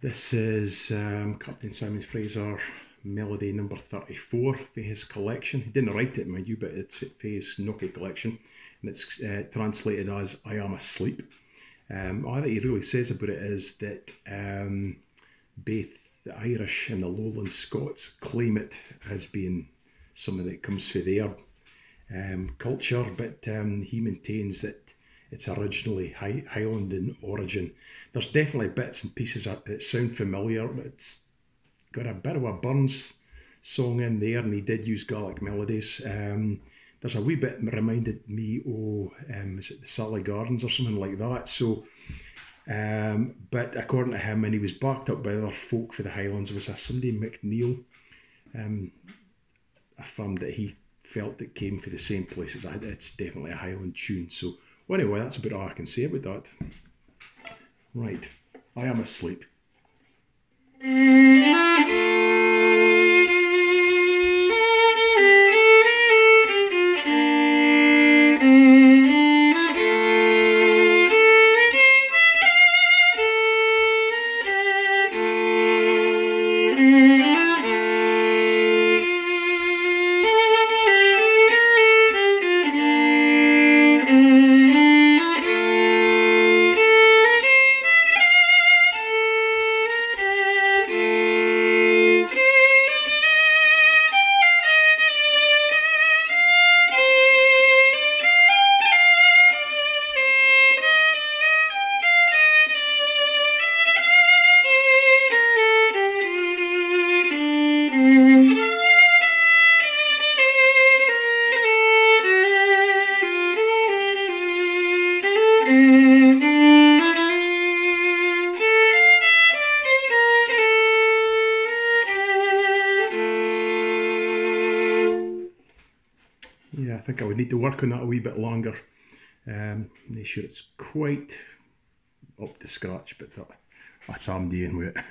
This is um, Captain Simon Fraser melody number 34 for his collection. He didn't write it, mind you, but it's for his Knockie collection, and it's uh, translated as I Am Asleep. Um, all that he really says about it is that um, both the Irish and the Lowland Scots claim it as being something that comes through their um, culture, but um, he maintains that it's originally High- Highland in origin. There's definitely bits and pieces that sound familiar, it's got a bit of a Burns song in there, and he did use Gaelic melodies. Um, there's a wee bit reminded me, oh, um, is it the Sally Gardens or something like that? So, um, but according to him, and he was backed up by other folk for the Highlands, was a somebody McNeil um, affirmed that he felt it came for the same places. It's definitely a Highland tune. So, well, anyway, that's about all I can say about that. Right, I am asleep. Yeah, I think I would need to work on that a wee bit longer. Um, make sure it's quite up to scratch, but that, that's I'm doing with it.